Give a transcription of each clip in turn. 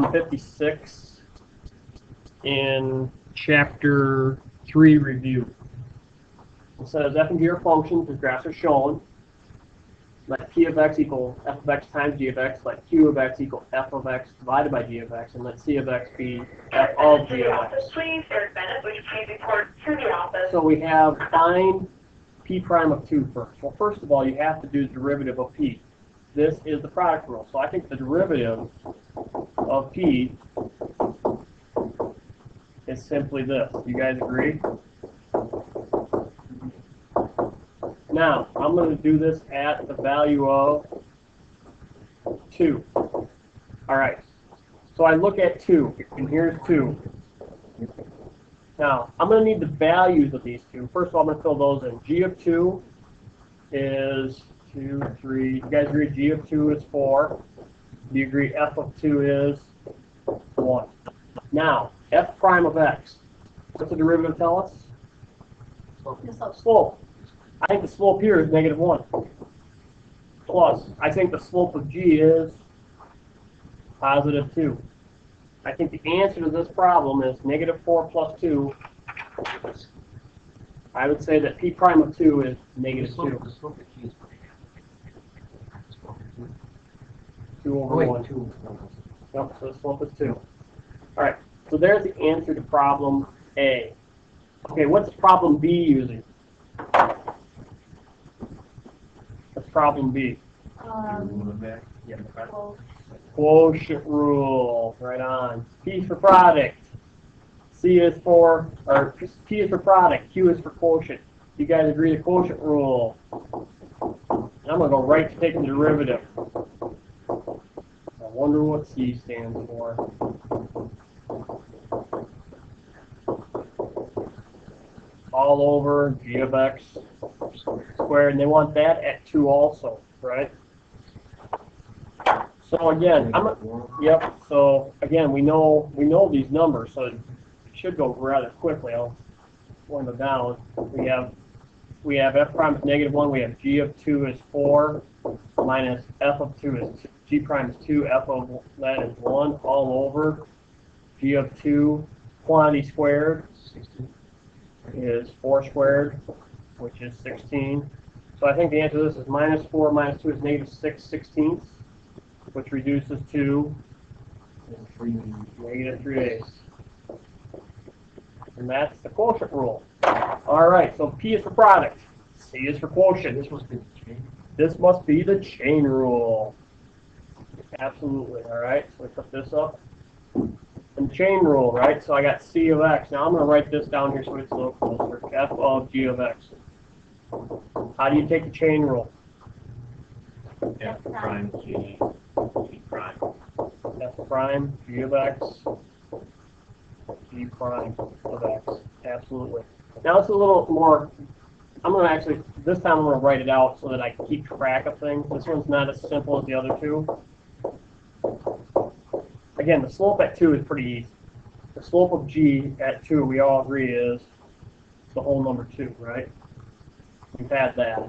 problem 56 in chapter 3 review. It says f and g are functions, the graphs are shown. Let p of x equal f of x times g of x, let q of x equal f of x divided by g of x, and let c of x be f of g of x. So we have find p prime of 2 first. Well, first of all, you have to do the derivative of p. This is the product rule. So I think the derivative of p is simply this. You guys agree? Now, I'm going to do this at the value of 2. All right. So I look at 2, and here's 2. Now, I'm going to need the values of these two. First of all, I'm going to fill those in. G of 2 is 2, 3. You guys agree G of 2 is 4? Do you agree F of 2 is 1? Now, F prime of x. What's the derivative tell us? Slope. I think the slope here is negative 1. Plus, I think the slope of G is positive 2. I think the answer to this problem is negative 4 plus 2. I would say that p prime of 2 is negative 2. 2 over 1. Two. Yep, so the slope is 2. All right, so there's the answer to problem A. Okay, what's problem B using? What's problem B? Um, Quotient rule, right on. P for product. C is for, or P is for product, Q is for quotient. You guys agree to quotient rule? I'm gonna go right to taking the derivative. Wonder what C stands for. All over G of X squared, and they want that at two also, right? So again, I'm, Yep, so again, we know, we know these numbers, so it should go rather quickly. I'll run them down. We have, we have f prime is negative one, we have g of two is four, minus f of two is, t- g prime is two, f of that is one, all over. g of two, quantity squared is four squared, which is sixteen. So I think the answer to this is minus four minus two is negative six sixteenths, which reduces to Negative three eighths. And that's the quotient rule. All right, so P is for product, C is for quotient. This must be the chain. This must be the chain rule. Absolutely, all right, so we put this up. And chain rule, right, so I got C of X. Now I'm gonna write this down here so it's a little closer. F of G of X. How do you take the chain rule? F prime G, G prime. F prime, G of X, G prime of X. Absolutely. Now it's a little more, I'm gonna actually, this time I'm gonna write it out so that I can keep track of things. This one's not as simple as the other two. Again, the slope at two is pretty easy. The slope of G at two, we all agree is the whole number two, right? We've had that.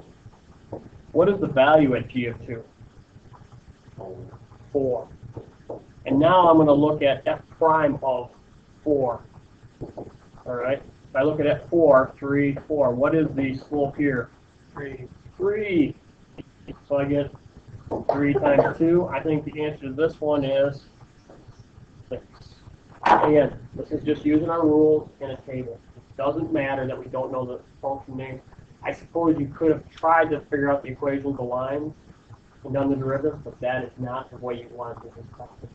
What is the value at G of two? Four. And now I'm going to look at f prime of 4. All right. If I look at f4, 3, 4, what is the slope here? 3. 3. So I get 3 times 2. I think the answer to this one is 6. Again, this is just using our rules in a table. It doesn't matter that we don't know the function name. I suppose you could have tried to figure out the equation with the lines and done the derivative, but that is not the way you want to do this problem.